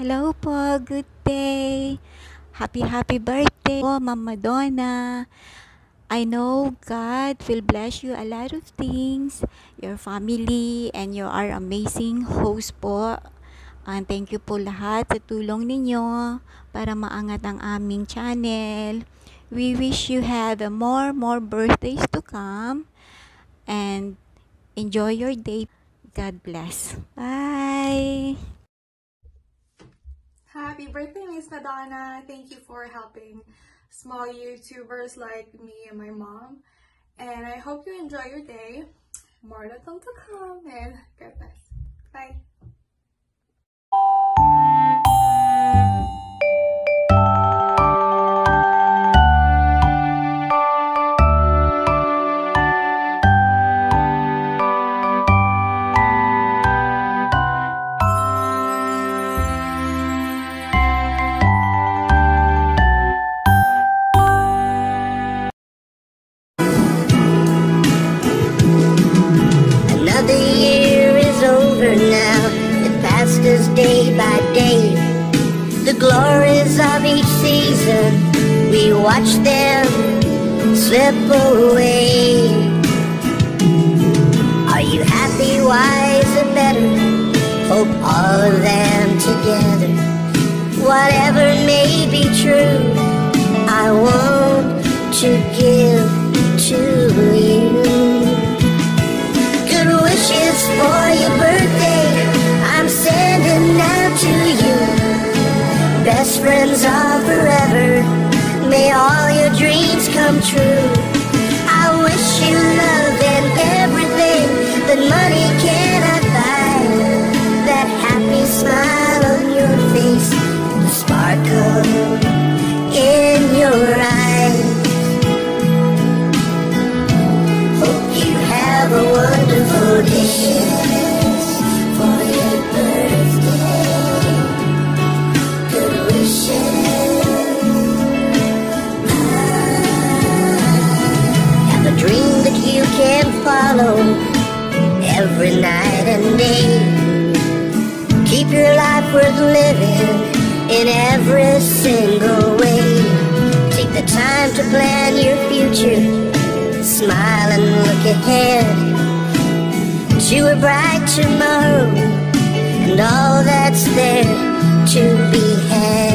Hello po, good day. Happy, happy birthday po, Mama Donna. I know God will bless you a lot of things, your family, and you are amazing host po. And thank you po lahat sa tulong ninyo para maangat ang aming channel. We wish you have more, more birthdays to come. And enjoy your day. God bless. Bye. Happy birthday, Miss Madonna. Thank you for helping small YouTubers like me and my mom. And I hope you enjoy your day. More to come and God bless. Bye. Another year is over now. It passed us day by day. The glories of each season, we watch them slip away. Are you happy, wise, and better? Hope all of them together. Whatever may be true, I want to give wishes for your birthday. I'm sending out to you. Best friends are forever. May all your dreams come true. You can follow every night and day. Keep your life worth living in every single way. Take the time to plan your future smile and look ahead to a bright tomorrow and all that's there to be had.